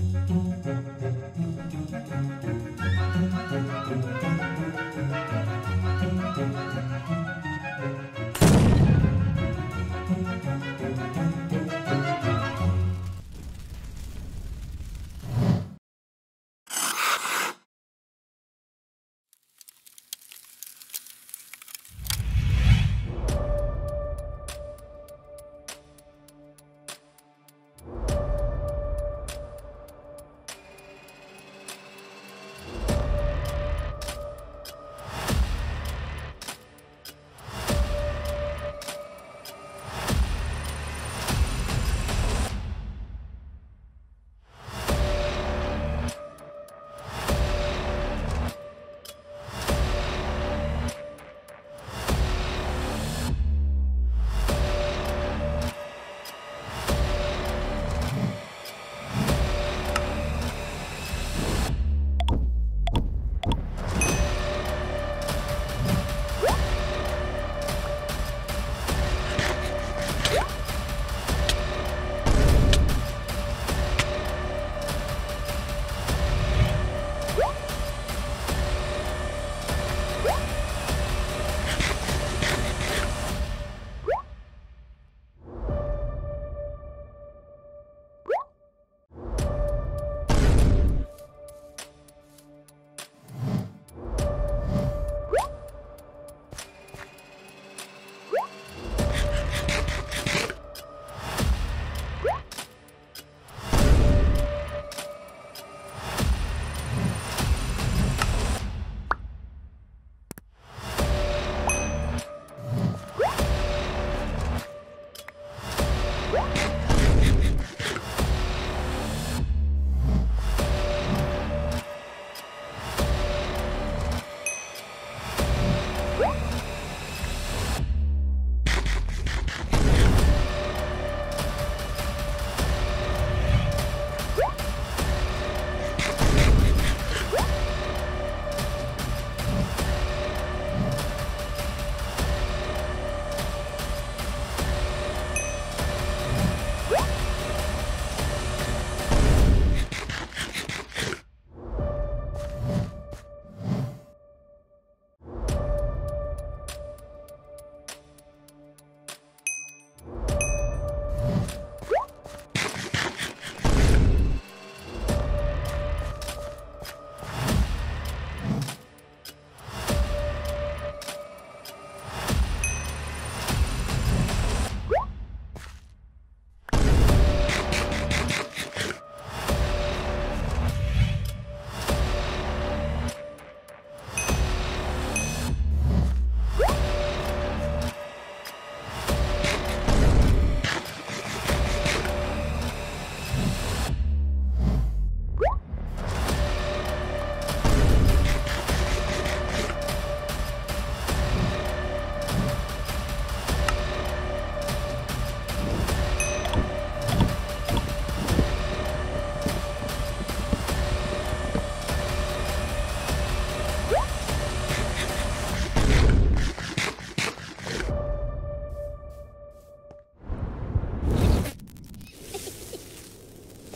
Thank you.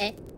え。